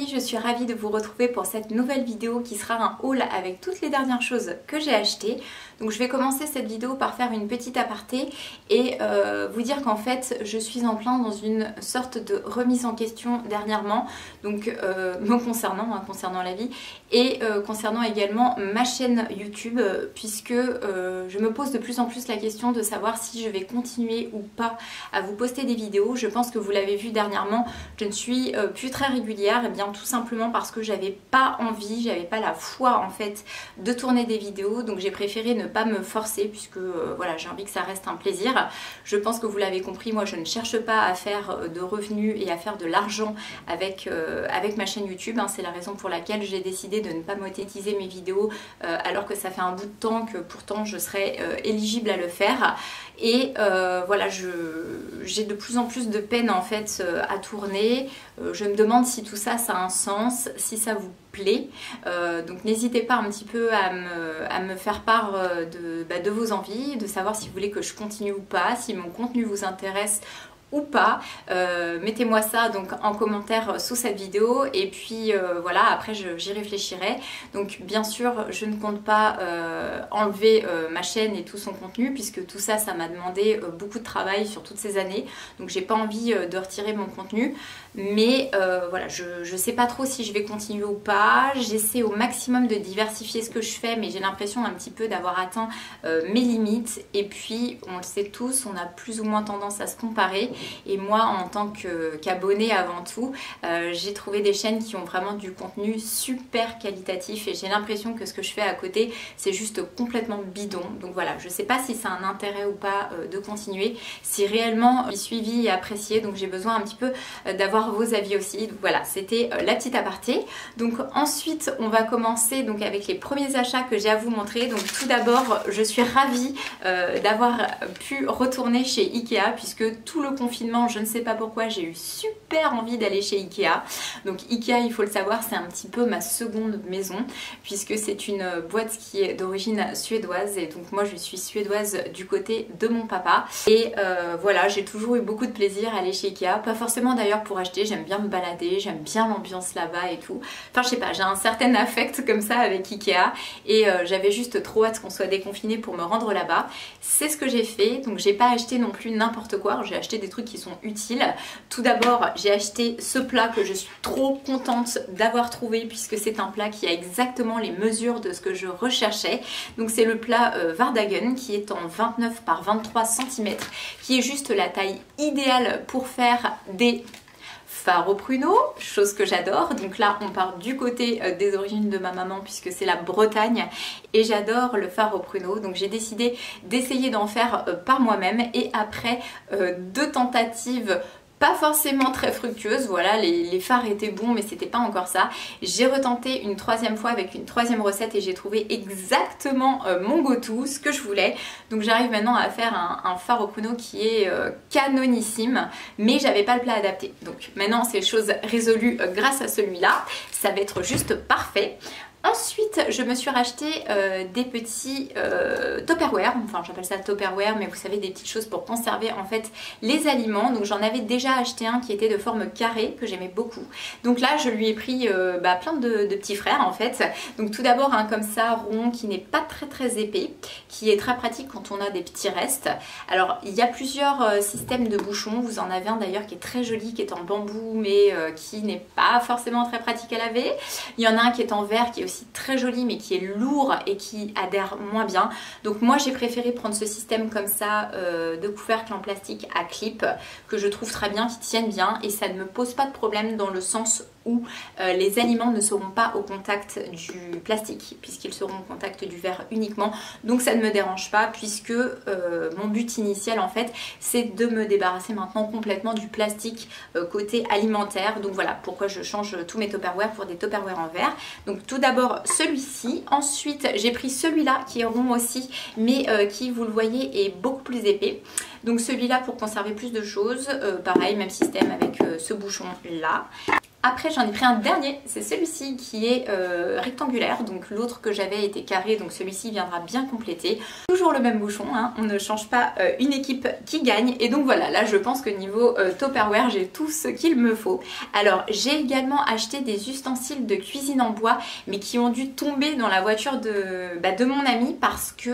Je suis ravie de vous retrouver pour cette nouvelle vidéo qui sera un haul avec toutes les dernières choses que j'ai achetées. Donc je vais commencer cette vidéo par faire une petite aparté et euh, vous dire qu'en fait je suis en plein dans une sorte de remise en question dernièrement, donc euh, me concernant, hein, concernant la vie, et euh, concernant également ma chaîne YouTube, puisque je me pose de plus en plus la question de savoir si je vais continuer ou pas à vous poster des vidéos. Je pense que vous l'avez vu dernièrement, je ne suis plus très régulière, et bien tout simplement parce que j'avais pas envie, j'avais pas la foi en fait de tourner des vidéos, donc j'ai préféré ne pas me forcer puisque euh, voilà j'ai envie que ça reste un plaisir. Je pense que vous l'avez compris, moi je ne cherche pas à faire euh, de revenus et à faire de l'argent avec, euh, avec ma chaîne YouTube. Hein. C'est la raison pour laquelle j'ai décidé de ne pas monétiser mes vidéos alors que ça fait un bout de temps que pourtant je serais éligible à le faire. Et voilà, j'ai de plus en plus de peine en fait à tourner. je me demande si tout ça, un sens, si ça vous plaît. Euh, donc n'hésitez pas un petit peu à me, faire part euh, de, bah, de vos envies, de savoir si vous voulez que je continue ou pas, si mon contenu vous intéresse ou pas. Euh, mettez-moi ça donc en commentaire sous cette vidéo et puis euh, voilà après j'y réfléchirai. Donc bien sûr je ne compte pas euh, enlever ma chaîne et tout son contenu puisque tout ça ça m'a demandé beaucoup de travail sur toutes ces années donc j'ai pas envie de retirer mon contenu mais voilà je, je sais pas trop si je vais continuer ou pas. J'essaie au maximum de diversifier ce que je fais mais j'ai l'impression un petit peu d'avoir atteint mes limites et puis on le sait tous on a plus ou moins tendance à se comparer et moi, en tant qu'abonnée avant tout, euh, j'ai trouvé des chaînes qui ont vraiment du contenu super qualitatif et j'ai l'impression que ce que je fais à côté, c'est juste complètement bidon. Donc voilà, je sais pas si c'est un intérêt ou pas euh, de continuer, si réellement j'ai suivi et apprécié. Donc j'ai besoin un petit peu euh, d'avoir vos avis aussi. Donc voilà, c'était la petite aparté. Donc ensuite, on va commencer donc avec les premiers achats que j'ai à vous montrer. Donc tout d'abord, je suis ravie d'avoir pu retourner chez Ikea puisque tout le je ne sais pas pourquoi, j'ai eu super envie d'aller chez Ikea. Donc Ikea, il faut le savoir, c'est un petit peu ma seconde maison puisque c'est une boîte qui est d'origine suédoise et donc moi je suis suédoise du côté de mon papa. Et euh, voilà, j'ai toujours eu beaucoup de plaisir à aller chez Ikea. Pas forcément d'ailleurs pour acheter, j'aime bien me balader, j'aime bien l'ambiance là-bas et tout. Enfin je sais pas, j'ai un certain affect comme ça avec Ikea et euh, j'avais juste trop hâte qu'on soit déconfiné pour me rendre là-bas. C'est ce que j'ai fait, donc j'ai pas acheté non plus n'importe quoi, j'ai acheté des trucs qui sont utiles. Tout d'abord, j'ai acheté ce plat que je suis trop contente d'avoir trouvé puisque c'est un plat qui a exactement les mesures de ce que je recherchais. Donc c'est le plat euh, Vardagen qui est en 29 par 23 cm, qui est juste la taille idéale pour faire des phare au pruneau, chose que j'adore. Donc là, on part du côté euh, des origines de ma maman puisque c'est la Bretagne et j'adore le phare au pruneau. Donc j'ai décidé d'essayer d'en faire euh, par moi-même et après euh, deux tentatives pas forcément très fructueuse, voilà, les, les phares étaient bons mais c'était pas encore ça. J'ai retenté une troisième fois avec une troisième recette et j'ai trouvé exactement euh, mon go-to, ce que je voulais. Donc j'arrive maintenant à faire un, phare au pruneau qui est euh, canonissime, mais j'avais pas le plat adapté. Donc maintenant c'est chose résolue euh, grâce à celui-là, ça va être juste parfait. Ensuite, je me suis racheté euh, des petits euh, Tupperware, enfin j'appelle ça Tupperware, mais vous savez des petites choses pour conserver en fait les aliments. Donc j'en avais déjà acheté un qui était de forme carrée, que j'aimais beaucoup. Donc là, je lui ai pris euh, bah, plein de, petits frères en fait. Donc tout d'abord un comme ça, rond, qui n'est pas très très épais, qui est très pratique quand on a des petits restes. Alors il y a plusieurs euh, systèmes de bouchons, vous en avez un d'ailleurs qui est très joli, qui est en bambou, mais qui n'est pas forcément très pratique à laver. Il y en a un qui est en verre, qui est aussi très joli mais qui est lourd et qui adhère moins bien. Donc moi j'ai préféré prendre ce système comme ça euh, de couvercle en plastique à clip que je trouve très bien, qui tiennent bien et ça ne me pose pas de problème dans le sens où euh, les aliments ne seront pas au contact du plastique puisqu'ils seront au contact du verre uniquement. Donc ça ne me dérange pas puisque euh, mon but initial en fait c'est de me débarrasser maintenant complètement du plastique euh, côté alimentaire. Donc voilà pourquoi je change tous mes Tupperware pour des Tupperware en verre. Donc tout d'abord celui-ci. Ensuite j'ai pris celui-là qui est rond aussi mais qui vous le voyez est beaucoup plus épais. Donc celui-là pour conserver plus de choses pareil même système avec ce bouchon là Après j'en ai pris un dernier, c'est celui-ci qui est euh, rectangulaire, donc l'autre que j'avais était carré, donc celui-ci viendra bien compléter. Toujours le même bouchon, hein. on ne change pas euh, une équipe qui gagne. Et donc voilà, là je pense que niveau euh, Tupperware j'ai tout ce qu'il me faut. Alors j'ai également acheté des ustensiles de cuisine en bois, mais qui ont dû tomber dans la voiture de, bah, de mon ami parce que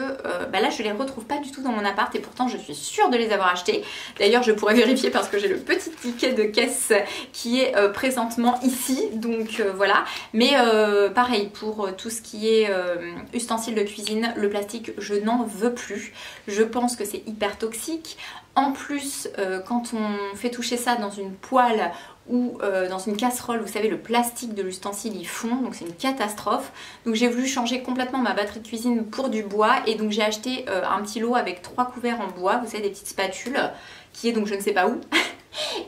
bah, là je les retrouve pas du tout dans mon appart et pourtant je suis sûre de les avoir achetés. D'ailleurs je pourrais vérifier parce que j'ai le petit ticket de caisse qui est ici donc euh, voilà mais euh, pareil pour euh, tout ce qui est ustensiles de cuisine le plastique je n'en veux plus je pense que c'est hyper toxique en plus quand on fait toucher ça dans une poêle ou dans une casserole, vous savez le plastique de l'ustensile il fond donc c'est une catastrophe. Donc j'ai voulu changer complètement ma batterie de cuisine pour du bois et donc j'ai acheté un petit lot avec trois couverts en bois, vous savez des petites spatules qui est donc je ne sais pas où.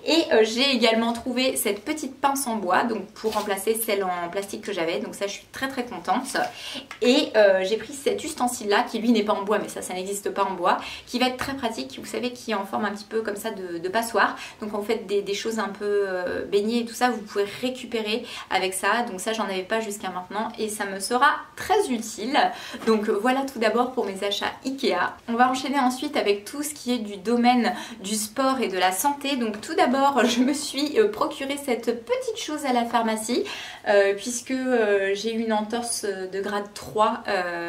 Et euh, j'ai également trouvé cette petite pince en bois, donc pour remplacer celle en plastique que j'avais. Donc ça, je suis très très contente. Et euh, j'ai pris cet ustensile-là, qui lui n'est pas en bois, mais ça, ça n'existe pas en bois, qui va être très pratique. Vous savez, qui est en forme un petit peu comme ça de, passoire. Donc en fait, des, choses un peu euh, baignées et tout ça, vous pouvez récupérer avec ça. Donc ça, j'en avais pas jusqu'à maintenant et ça me sera très utile. Donc voilà tout d'abord pour mes achats Ikea. On va enchaîner ensuite avec tout ce qui est du domaine du sport et de la santé. Donc tout d'abord, je me suis euh, procuré cette petite chose à la pharmacie euh, puisque euh, j'ai eu une entorse de grade 3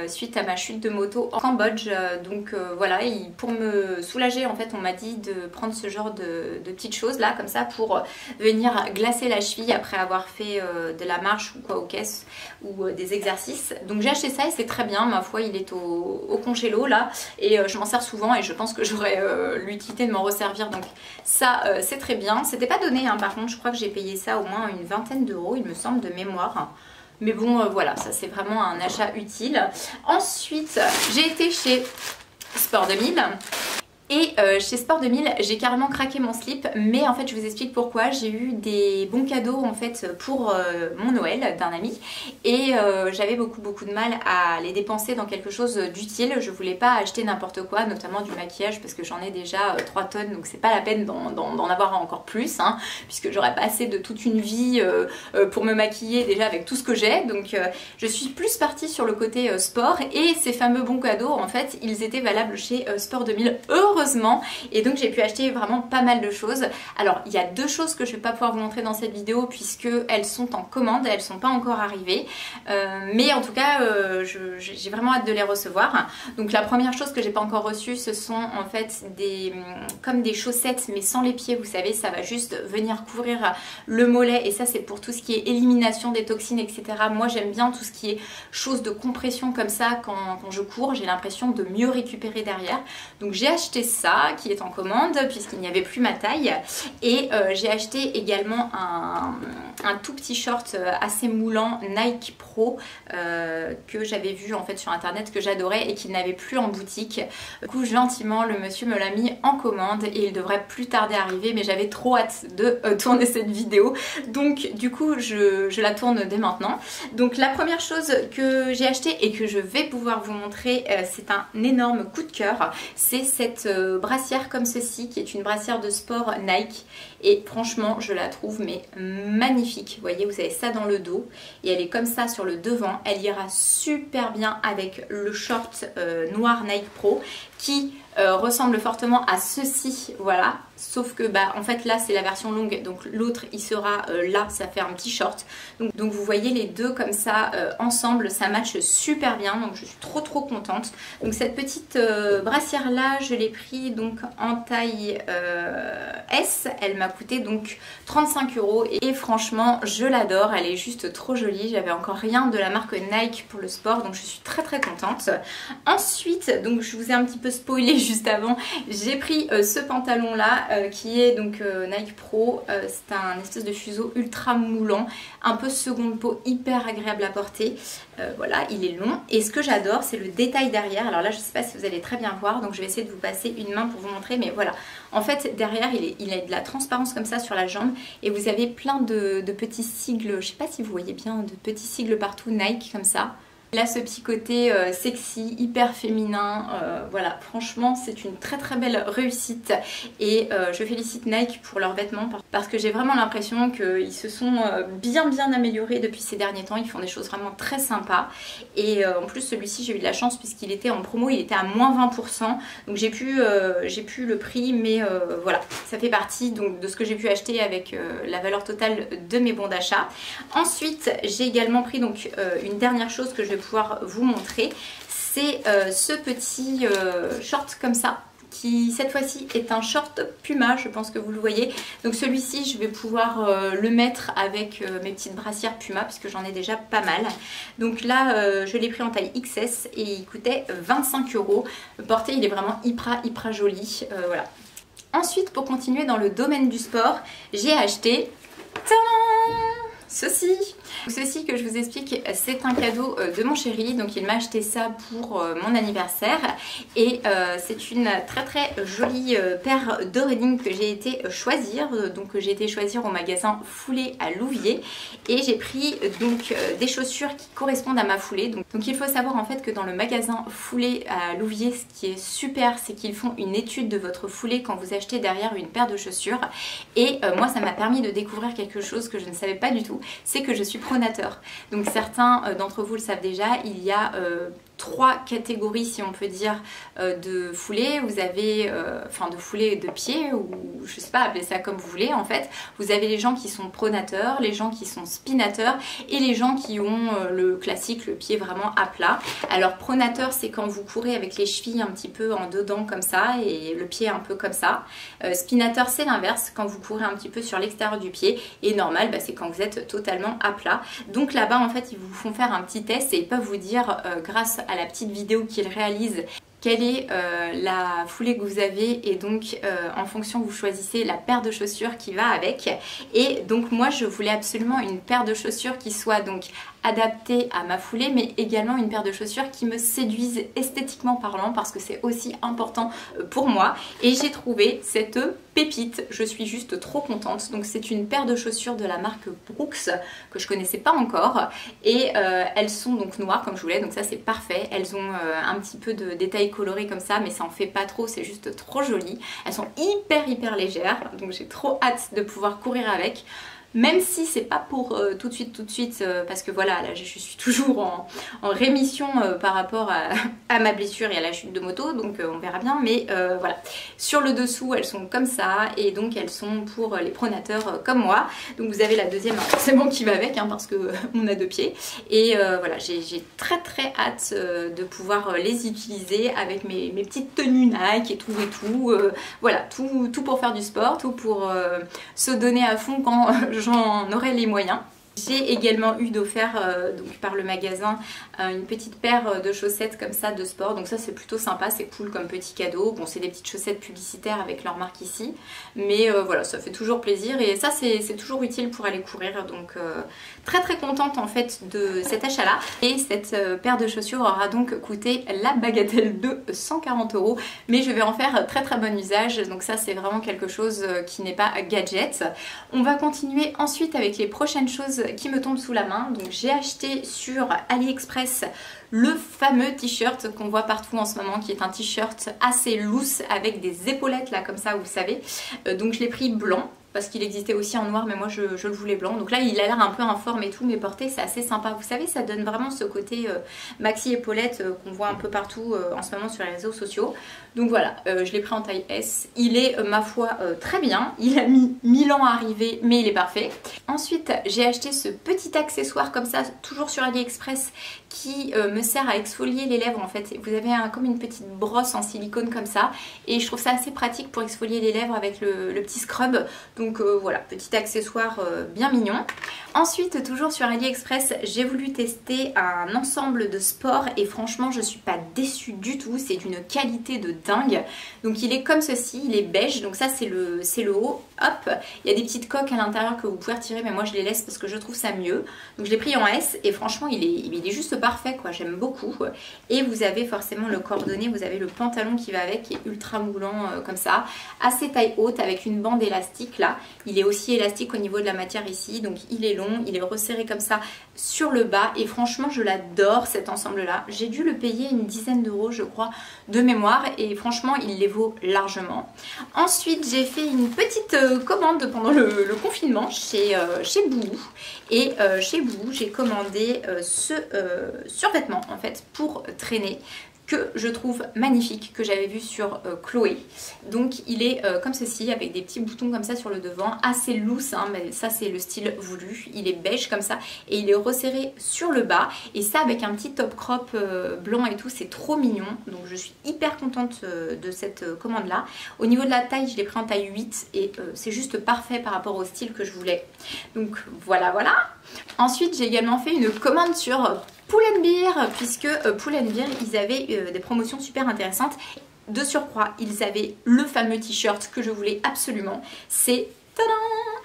suite à ma chute de moto en Cambodge. donc voilà, pour me soulager, en fait, on m'a dit de prendre ce genre de, petites choses là, comme ça, pour venir glacer la cheville après avoir fait de la marche ou quoi aux caisses ou des exercices. Donc j'ai acheté ça et c'est très bien, ma foi, il est au, au congélo là et je m'en sers souvent et je pense que j'aurais l'utilité de m'en resservir. Donc ça, c'est très bien. C'était pas donné hein, par contre, je crois que j'ai payé ça au moins une vingtaine d'euros, il me semble, de mémoire. Mais bon, euh, voilà, ça c'est vraiment un achat utile. Ensuite, j'ai été chez Sport 2000 et euh, chez Sport 2000, j'ai carrément craqué mon slip, mais en fait je vous explique pourquoi. J'ai eu des bons cadeaux en fait pour euh, mon Noël d'un ami et euh, j'avais beaucoup beaucoup de mal à les dépenser dans quelque chose d'utile. Je voulais pas acheter n'importe quoi, notamment du maquillage parce que j'en ai déjà 3 tonnes donc c'est pas la peine d'en avoir encore plus hein, puisque j'aurais pas assez de toute une vie pour me maquiller déjà avec tout ce que j'ai. Donc je suis plus partie sur le côté sport et ces fameux bons cadeaux en fait ils étaient valables chez Sport 2000. Heureusement et donc j'ai pu acheter vraiment pas mal de choses. Alors il y a deux choses que je vais pas pouvoir vous montrer dans cette vidéo puisque elles sont en commande, elles sont pas encore arrivées. Euh, mais en tout cas euh, j'ai vraiment hâte de les recevoir. Donc la première chose que j'ai pas encore reçue ce sont en fait des comme des chaussettes mais sans les pieds vous savez ça va juste venir couvrir le mollet et ça c'est pour tout ce qui est élimination des toxines etc. Moi j'aime bien tout ce qui est chose de compression comme ça quand, quand je cours j'ai l'impression de mieux récupérer derrière. Donc j'ai acheté ça qui est en commande puisqu'il n'y avait plus ma taille. Et euh, j'ai acheté également un, tout petit short euh, assez moulant Nike Pro euh, que j'avais vu en fait sur internet que j'adorais et qu'il n'avait plus en boutique. Du coup gentiment le monsieur me l'a mis en commande et il devrait plus tarder à arriver mais j'avais trop hâte de tourner cette vidéo. Donc du coup je, je, la tourne dès maintenant. Donc la première chose que j'ai acheté et que je vais pouvoir vous montrer c'est un énorme coup de cœur. C'est cette brassière comme ceci qui est une brassière de sport Nike et franchement je la trouve mais magnifique. Voyez vous avez ça dans le dos et elle est comme ça sur le devant. Elle ira super bien avec le short euh, noir Nike Pro qui euh, ressemble fortement à ceci, voilà. Sauf que bah en fait là c'est la version longue, donc l'autre il sera euh, là, ça fait un petit short. Donc, vous voyez les deux comme ça euh, ensemble, ça match super bien, donc je suis trop trop contente. Donc cette petite brassière là, je l'ai pris donc en taille S, elle m'a coûté donc 35 euros et franchement je l'adore, elle est juste trop jolie. J'avais encore rien de la marque Nike pour le sport, donc je suis très très contente. Ensuite, donc je vous ai un petit peu spoilé juste avant, j'ai pris euh, ce pantalon là euh, qui est donc euh, Nike Pro. c'est un espèce de fuseau ultra moulant, un peu seconde peau, hyper agréable à porter. voilà, il est long. Et ce que j'adore, c'est le détail derrière. Alors là, je sais pas si vous allez très bien voir, donc je vais essayer de vous passer une main pour vous montrer. Mais voilà, en fait, derrière, il, il a de la transparence comme ça sur la jambe. Et vous avez plein de, de petits sigles, je sais pas si vous voyez bien, de petits sigles partout Nike comme ça. Il a ce petit côté euh, sexy, hyper féminin. Euh, voilà, franchement, c'est une très très belle réussite. Et euh, je félicite Nike pour leurs vêtements que j'ai vraiment l'impression qu'ils se sont bien bien améliorés depuis ces derniers temps. Ils font des choses vraiment très sympas. Et en plus, celui-ci, j'ai eu de la chance puisqu'il était en promo, il était à moins 20%. Donc j'ai pu, j'ai pu le prix, mais voilà, ça fait partie donc, de ce que j'ai pu acheter avec la valeur totale de mes bons d'achat. Ensuite, j'ai également pris donc une dernière chose que je vais pouvoir vous montrer. C'est euh, ce petit euh, short comme ça qui cette fois-ci est un short Puma, je pense que vous le voyez. Donc celui-ci, je vais pouvoir euh, le mettre avec mes petites brassières Puma puisque j'en ai déjà pas mal. Donc là, je l'ai pris en taille XS et il coûtait 25 euros. Le porté, il est vraiment hyper, hyper joli. voilà. Ensuite, pour continuer dans le domaine du sport, j'ai acheté ceci. Ceci que je vous explique, c'est un cadeau euh, de mon chéri, donc il m'a acheté ça pour euh, mon anniversaire. Et euh, c'est une très très jolie paire d'oreillings que j'ai été choisir, donc j'ai été choisir au magasin Foulée à Louvier et j'ai pris donc des chaussures qui correspondent à ma foulée. Donc, donc, il faut savoir en fait que dans le magasin Foulée à Louvier, ce qui est super, c'est qu'ils font une étude de votre foulée quand vous achetez derrière une paire de chaussures. Et moi ça m'a permis de découvrir quelque chose que je ne savais pas du tout, c'est que je suis donc certains euh, d'entre vous le savent déjà, il y a euh, trois catégories, si on peut dire, euh, de foulées. Vous avez, euh, enfin de foulées de pied, ou je sais pas, appelez ça comme vous voulez en fait. Vous avez les gens qui sont pronateurs, les gens qui sont spinateurs et les gens qui ont euh, le classique, le pied vraiment à plat. Alors pronateur, c'est quand vous courez avec les chevilles un petit peu en dedans comme ça et le pied un peu comme ça. spinateur, c'est l'inverse, quand vous courez un petit peu sur l'extérieur du pied. Et normal, bah, c'est quand vous êtes totalement à plat. Donc là-bas, en fait, ils vous font faire un petit test et ils peuvent vous dire, grâce à la petite vidéo qu'il réalise quelle est euh, la foulée que vous avez et donc euh, en fonction vous choisissez la paire de chaussures qui va avec. Et donc moi je voulais absolument une paire de chaussures qui soit donc adaptée à ma foulée mais également une paire de chaussures qui me séduise esthétiquement parlant parce que c'est aussi important euh, pour moi. Et j'ai trouvé cette pépite. Je suis juste trop contente. Donc c'est une paire de chaussures de la marque Brooks que je connaissais pas encore. Et elles sont donc noires comme je voulais. Donc ça c'est parfait. Elles ont un petit peu de détails colorées comme ça, mais ça en fait pas trop, c'est juste trop joli. Elles sont hyper hyper légères, donc j'ai trop hâte de pouvoir courir avec. Même si c'est pas pour euh, tout de suite, tout de suite, euh, parce que voilà, là je suis toujours en, rémission euh, par rapport à, ma blessure et à la chute de moto, donc on verra bien. Mais voilà, sur le dessous, elles sont comme ça, et donc elles sont pour les pronateurs comme moi. Donc vous avez la deuxième forcément qui va avec, hein, parce que on a deux pieds. Et voilà, j'ai très très hâte de pouvoir les utiliser avec mes, petites tenues Nike et tout et tout. voilà, tout, tout pour faire du sport, tout pour se donner à fond quand j'en aurai les moyens. J'ai également eu d'offert euh, par le magasin euh, une petite paire euh, de chaussettes comme ça de sport. Donc ça c'est plutôt sympa, c'est cool comme petit cadeau. Bon c'est des petites chaussettes publicitaires avec leur marque ici. Mais voilà, ça fait toujours plaisir et ça c'est toujours utile pour aller courir. Donc très très contente en fait de cet achat là. Et cette paire de chaussures aura donc coûté la bagatelle de 140 euros. Mais je vais en faire très très bon usage. Donc ça c'est vraiment quelque chose qui n'est pas gadget. On va continuer ensuite avec les prochaines choses qui me tombe sous la main. Donc j'ai acheté sur AliExpress le fameux t-shirt qu'on voit partout en ce moment qui est un t-shirt assez loose avec des épaulettes là comme ça vous savez. Euh, donc je l'ai pris blanc parce qu'il existait aussi en noir mais moi je, le voulais blanc. Donc là il a l'air un peu informe et tout mais porté c'est assez sympa. Vous savez ça donne vraiment ce côté euh, maxi épaulette euh, qu'on voit un peu partout euh, en ce moment sur les réseaux sociaux. Donc voilà je l'ai pris en taille S. Il est ma foi très bien. Il a mis 1000 ans à arriver mais il est parfait. Ensuite j'ai acheté ce petit accessoire comme ça toujours sur AliExpress qui me sert à exfolier les lèvres en fait. Vous avez comme une petite brosse en silicone comme ça et je trouve ça assez pratique pour exfolier les lèvres avec le, le petit scrub. donc euh, voilà, petit accessoire euh, bien mignon. Ensuite, toujours sur AliExpress, j'ai voulu tester un ensemble de sport et franchement, je suis pas déçue du tout. C'est d'une qualité de dingue. Donc il est comme ceci, il est beige. Donc ça, c'est le haut. Hop, il y a des petites coques à l'intérieur que vous pouvez retirer, mais moi je les laisse parce que je trouve ça mieux. Donc je l'ai pris en S et franchement, il est, juste parfait quoi. J'aime beaucoup. Et vous avez forcément le cordonnet, vous avez le pantalon qui va avec, qui est ultra moulant euh, comme ça. Assez taille haute avec une bande élastique là. Il est aussi élastique au niveau de la matière ici, donc il est long, il est resserré comme ça sur le bas et franchement je l'adore cet ensemble là. J'ai dû le payer une dizaine d'euros je crois de mémoire et franchement il les vaut largement. Ensuite j'ai fait une petite euh, commande pendant le, confinement chez, euh, chez et euh, chez Bouhou j'ai commandé ce survêtement en fait pour traîner que je trouve magnifique, que j'avais vu sur euh, Chloé. Donc il est euh, comme ceci, avec des petits boutons comme ça sur le devant, assez loose, hein, mais ça c'est le style voulu. Il est beige comme ça et il est resserré sur le bas. Et ça avec un petit top crop euh, blanc et tout, c'est trop mignon. Donc je suis hyper contente de cette commande là. Au niveau de la taille, je l'ai pris en taille 8 et c'est juste parfait par rapport au style que je voulais. Donc voilà, voilà. Ensuite, j'ai également fait une commande sur Pull&Bear, puisque euh, Pull&Bear, ils avaient euh, des promotions super intéressantes. De surcroît, ils avaient le fameux t-shirt que je voulais absolument. C'est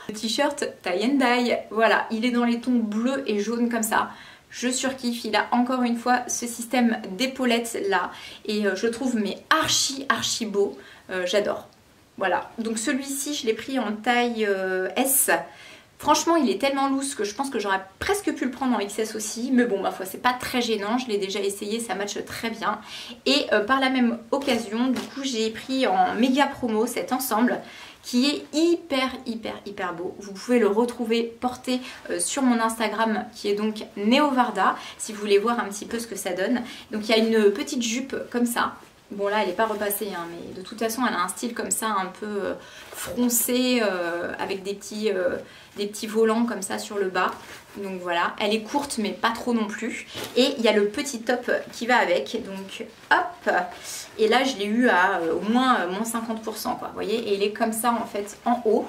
le t-shirt tie and dye. Voilà, il est dans les tons bleus et jaunes comme ça. Je surkiffe, il a encore une fois ce système d'épaulettes là et euh, je trouve mais archi archi beau, j'adore. Voilà, donc celui-ci je l'ai pris en taille S. Franchement, il est tellement loose que je pense que j'aurais presque pu le prendre en XS aussi. Mais bon, ma foi, c'est pas très gênant. Je l'ai déjà essayé, ça matche très bien. Et euh, par la même occasion, du coup, j'ai pris en méga promo cet ensemble qui est hyper hyper hyper beau. Vous pouvez le retrouver porté euh, sur mon Instagram qui est donc Neovarda si vous voulez voir un petit peu ce que ça donne. Donc il y a une petite jupe comme ça Bon là elle n'est pas repassée hein, mais de toute façon elle a un style comme ça un peu euh, froncé euh, avec des petits, euh, des petits volants comme ça sur le bas. Donc voilà, elle est courte mais pas trop non plus. Et il y a le petit top qui va avec. Donc hop Et là je l'ai eu à au moins, moins 50% quoi. Vous voyez? Et il est comme ça en fait en haut.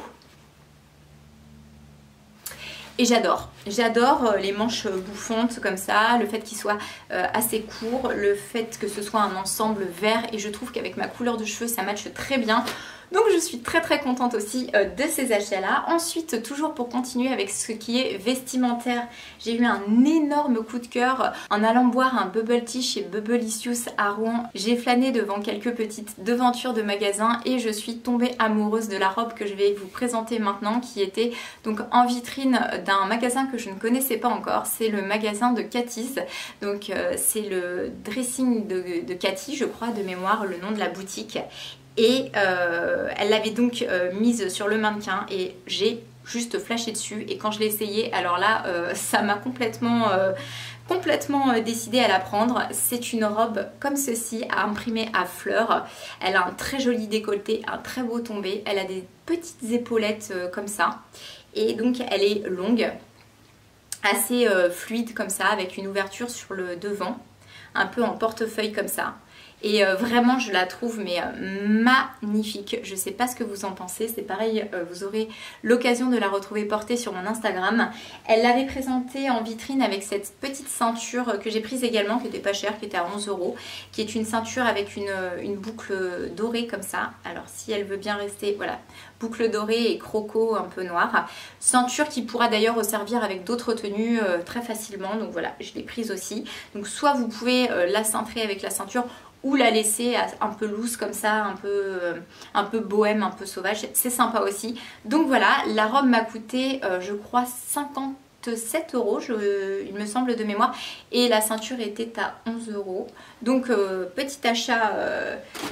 Et j'adore. J'adore euh, les manches bouffantes comme ça, le fait qu'il soit euh, assez court, le fait que ce soit un ensemble vert et je trouve qu'avec ma couleur de cheveux ça matche très bien. Donc je suis très très contente aussi euh, de ces achats là. Ensuite toujours pour continuer avec ce qui est vestimentaire, j'ai eu un énorme coup de cœur en allant boire un bubble tea chez Bubblicious à Rouen. J'ai flâné devant quelques petites devantures de magasins et je suis tombée amoureuse de la robe que je vais vous présenter maintenant qui était donc en vitrine d'un magasin que je ne connaissais pas encore. C'est le magasin de Cathy's. Donc euh, c'est le dressing de, de Cathy je crois de mémoire le nom de la boutique et euh, elle l'avait donc euh, mise sur le mannequin et j'ai juste flashé dessus et quand je l'ai essayé alors là euh, ça m'a complètement complètement décidé à la prendre. C'est une robe comme ceci à imprimer à fleurs. Elle a un très joli décolleté, un très beau tombé. Elle a des petites épaulettes comme ça. Et donc elle est longue, assez fluide comme ça, avec une ouverture sur le devant, un peu en portefeuille comme ça. Et euh, vraiment, je la trouve mais euh, magnifique. Je sais pas ce que vous en pensez. C'est pareil, euh, vous aurez l'occasion de la retrouver portée sur mon Instagram. Elle l'avait présentée en vitrine avec cette petite ceinture que j'ai prise également, qui n'était pas chère, qui était à 11 euros. Qui est une ceinture avec une, boucle dorée comme ça. Alors si elle veut bien rester, voilà, boucle dorée et croco un peu noir. Ceinture qui pourra d'ailleurs servir avec d'autres tenues très facilement. Donc voilà, je l'ai prise aussi. Donc soit vous pouvez la cintrer avec la ceinture ou la laisser un peu loose comme ça, un peu, euh, un peu bohème, un peu sauvage. C'est sympa aussi. Donc voilà, la robe m'a coûté, euh, je crois, 57 euros, il me semble de mémoire. Et la ceinture était à 11 euros. Donc euh, petit achat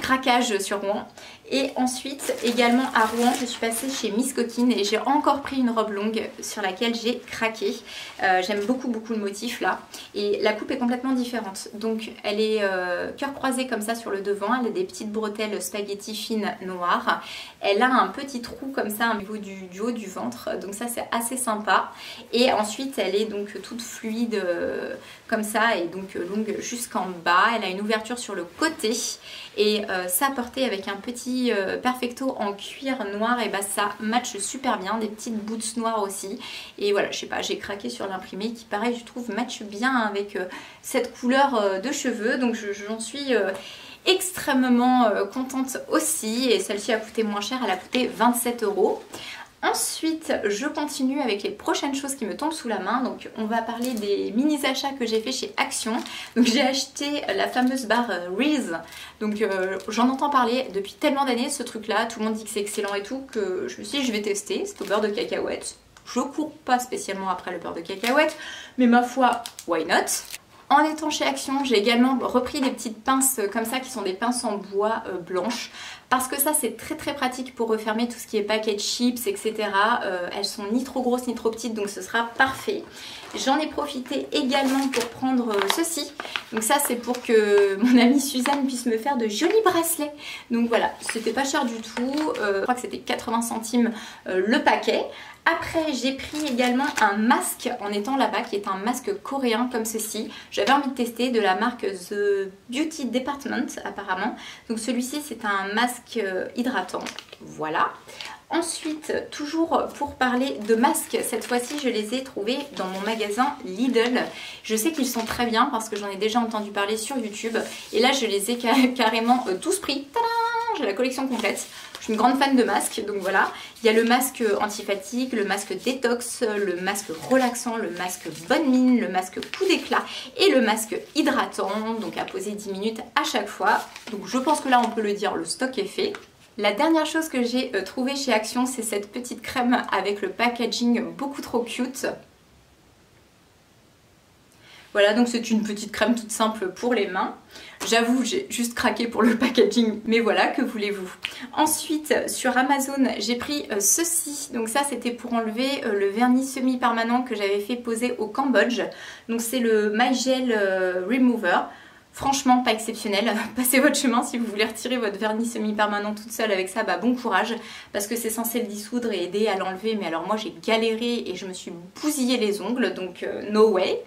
craquage sur moi. Et ensuite, également à Rouen, je suis passée chez Miss Coquine et j'ai encore pris une robe longue sur laquelle j'ai craqué. Euh, j'aime beaucoup beaucoup le motif là. Et la coupe est complètement différente. Donc elle est euh, cœur croisé comme ça sur le devant. Elle a des petites bretelles spaghetti fines noires. Elle a un petit trou comme ça au niveau du, haut du ventre. Donc ça c'est assez sympa. Et ensuite elle est donc toute fluide euh, comme ça et donc longue jusqu'en bas. Elle a une ouverture sur le côté et ça porté avec un petit euh, perfecto en cuir noir. Et bah ça match super bien, des petites boots noires aussi. Et voilà je sais pas j'ai craqué sur l'imprimé qui pareil je trouve match bien avec euh, cette couleur euh, de cheveux. Donc j'en suis extrêmement contente aussi. Et celle-ci a coûté moins cher, elle a coûté 27 euros. Ensuite, je continue avec les prochaines choses qui me tombent sous la main. Donc, on va parler des mini achats que j'ai fait chez Action. Donc, j'ai acheté la fameuse barre Reese. Donc, euh, j'en entends parler depuis tellement d'années ce truc-là. Tout le monde dit que c'est excellent et tout que je me suis dit, je vais tester. C'est au beurre de cacahuète. Je cours pas spécialement après le beurre de cacahuète, mais ma foi, why not? En étant chez Action, j'ai également repris des petites pinces comme ça qui sont des pinces en bois euh, blanches parce que ça c'est très très pratique pour refermer tout ce qui est paquet chips etc. Euh, elles sont ni trop grosses ni trop petites donc ce sera parfait. J'en ai profité également pour prendre euh, ceci. Donc ça c'est pour que mon amie Suzanne puisse me faire de jolis bracelets. Donc voilà, c'était pas cher du tout. je crois que c'était 80 centimes le paquet. Après, j'ai pris également un masque en étant là-bas, qui est un masque coréen comme ceci. J'avais envie de tester de la marque The Beauty Department apparemment. Donc celui-ci, c'est un masque euh, hydratant. Voilà. Ensuite, toujours pour parler de masques, cette fois-ci je les ai trouvés dans mon magasin Lidl. Je sais qu'ils sont très bien parce que j'en ai déjà entendu parler sur YouTube. Et là je les ai carrément euh, tous pris. J'ai la collection complète suis une grande fan de masques, donc voilà. Il y a le masque antifatigue, le masque détox, le masque relaxant, le masque bonne mine, le masque coup d'éclat et le masque hydratant, donc à poser 10 minutes à chaque fois. Donc je pense que là on peut le dire, le stock est fait. La dernière chose que j'ai euh, trouvé chez Action, c'est cette petite crème avec le packaging beaucoup trop cute. Voilà, donc c'est une petite crème toute simple pour les mains. J'avoue, j'ai juste craqué pour le packaging, mais voilà, que voulez-vous? Ensuite, sur Amazon, j'ai pris euh, ceci. Donc ça, c'était pour enlever euh, le vernis semi-permanent que j'avais fait poser au Cambodge. Donc c'est le My Gel euh, Remover. Franchement, pas exceptionnel. Passez votre chemin si vous voulez retirer votre vernis semi-permanent toute seule avec ça, bah bon courage. Parce que c'est censé le dissoudre et aider à l'enlever. Mais alors moi, j'ai galéré et je me suis bousillé les ongles, donc no way.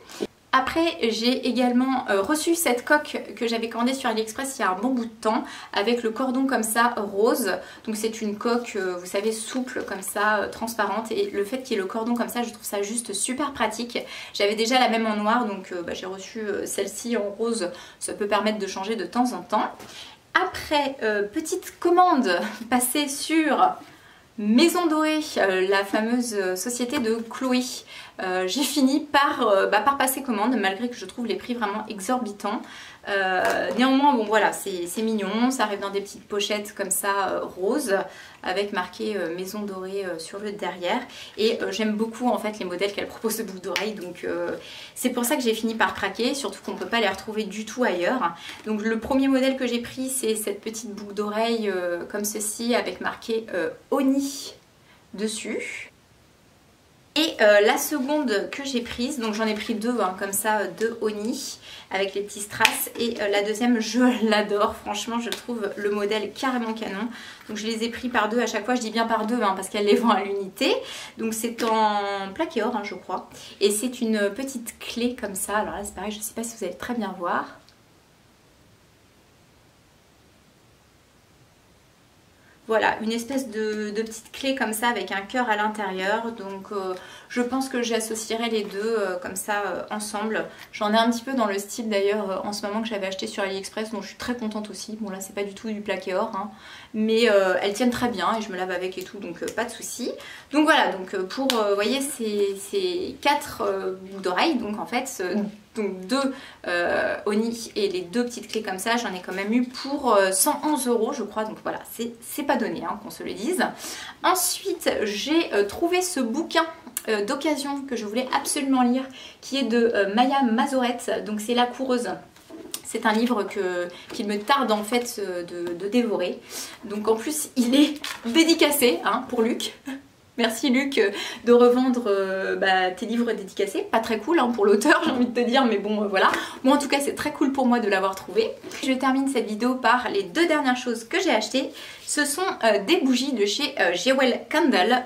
Après, j'ai également euh, reçu cette coque que j'avais commandée sur AliExpress il y a un bon bout de temps avec le cordon comme ça rose. Donc c'est une coque, euh, vous savez, souple comme ça, euh, transparente. Et le fait qu'il y ait le cordon comme ça, je trouve ça juste super pratique. J'avais déjà la même en noir, donc bah, j'ai reçu celle-ci en rose. Ça peut permettre de changer de temps en temps. Après, petite commande passée sur Maison Dorée, la fameuse société de Chloé. Euh, j'ai fini euh, bah, par passer commande malgré que je trouve les prix vraiment exorbitants. Euh, néanmoins, bon voilà, c'est mignon, ça arrive dans des petites pochettes comme ça roses avec marqué maison dorée sur le derrière et j'aime beaucoup en fait les modèles qu'elle propose de boucles d'oreilles donc c'est pour ça que j'ai fini par craquer, surtout qu'on ne peut pas les retrouver du tout ailleurs. Donc le premier modèle que j'ai pris c'est cette petite boucle d'oreille comme ceci avec marqué Oni dessus. Et euh, la seconde que j'ai prise, donc j'en ai pris deux hein, comme ça, deux Oni avec les petits strass. Et euh, la deuxième, je l'adore. Franchement, je trouve le modèle carrément canon. Donc je les ai pris par deux à chaque fois. Je dis bien par deux hein, parce qu'elle les vend à l'unité. Donc c'est en plaqué or, hein, je crois. Et c'est une petite clé comme ça. Alors là, c'est pareil, je ne sais pas si vous allez très bien voir. Voilà, une espèce de, petite clé comme ça avec un cœur à l'intérieur. Donc euh, je pense que j'associerai les deux euh, comme ça euh, ensemble. J'en ai un petit peu dans le style d'ailleurs en ce moment que j'avais acheté sur AliExpress. Donc je suis très contente aussi. Bon là c'est pas du tout du plaqué or. Hein. mais elles tiennent très bien et je me lave avec et tout. Donc pas de souci. Donc voilà, donc pour, vous voyez, ces, quatre boucles d'oreilles. Donc en fait donc deux euh, et les deux petites clés comme ça, j'en ai quand même eu pour 111 euh, euros je crois, donc voilà, c'est pas donné hein, qu'on se le dise. Ensuite, j'ai euh, trouvé ce bouquin d'occasion que je voulais absolument lire, qui est de Maya Mazorette, donc c'est La Coureuse. C'est un livre qu'il me tarde en fait de, dévorer. Donc en plus il est dédicacé hein, pour Luc. Merci Luc euh, de revendre euh, bah, tes livres dédicacés. Pas très cool hein, pour l'auteur, j'ai envie de te dire, mais bon, euh, voilà. Moi, en tout cas, c'est très cool pour moi de l'avoir trouvé. Je termine cette vidéo par les deux dernières choses que j'ai achetées. Ce sont des bougies de chez Jewel Candle.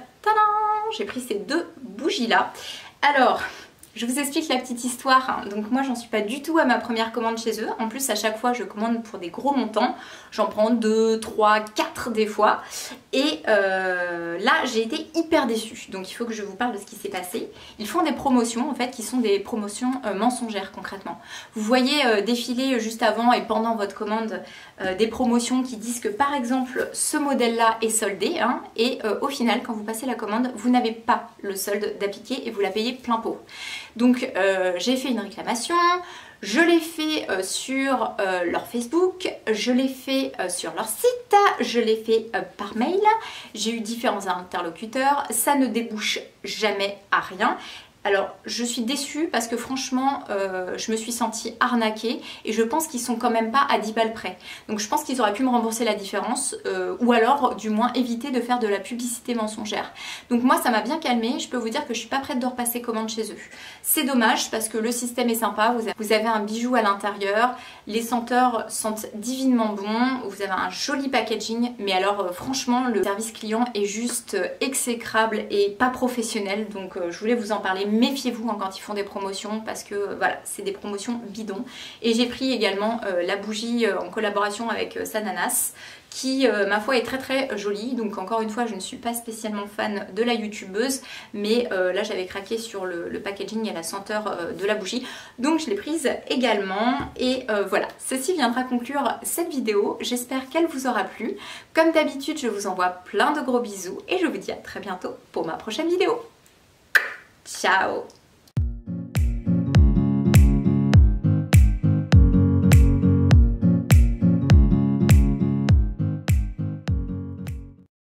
J'ai pris ces deux bougies-là. Alors, Je vous explique la petite histoire. Hein. Donc moi j'en suis pas du tout à ma première commande chez eux. En plus à chaque fois je commande pour des gros montants. J'en prends 2, 3, 4 des fois. Et euh, là j'ai été hyper déçue. Donc il faut que je vous parle de ce qui s'est passé. Ils font des promotions en fait qui sont des promotions euh, mensongères concrètement. Vous voyez euh, défiler juste avant et pendant votre commande des promotions qui disent que par exemple ce modèle là est soldé. Hein, et au final quand vous passez la commande vous n'avez pas le solde d'appliquer et vous la payez plein pot. Donc euh, j'ai fait une réclamation, je l'ai fait euh, sur euh, leur Facebook, je l'ai fait sur leur site, je l'ai fait par mail, j'ai eu différents interlocuteurs, ça ne débouche jamais à rien. Alors je suis déçue parce que franchement euh, je me suis sentie arnaquée et je pense qu'ils sont quand même pas à 10 balles près. Donc je pense qu'ils auraient pu me rembourser la différence euh, ou alors du moins éviter de faire de la publicité mensongère. Donc moi ça m'a bien calmée, je peux vous dire que je suis pas prête de repasser commande chez eux. C'est dommage parce que le système est sympa, vous avez un bijou à l'intérieur, les senteurs sentent divinement bon, vous avez un joli packaging. Mais alors euh, franchement le service client est juste exécrable et pas professionnel. Donc je voulais vous en parler méfiez-vous hein, quand ils font des promotions parce que euh, voilà, c'est des promotions bidons. Et j'ai pris également euh, la bougie euh, en collaboration avec Sananas qui ma foi est très très jolie. Donc encore une fois je ne suis pas spécialement fan de la youtubeuse mais là j'avais craqué sur le, packaging et la senteur de la bougie. Donc je l'ai prise également. Et voilà. Ceci viendra conclure cette vidéo. J'espère qu'elle vous aura plu. Comme d'habitude je vous envoie plein de gros bisous et je vous dis à très bientôt pour ma prochaine vidéo Ciao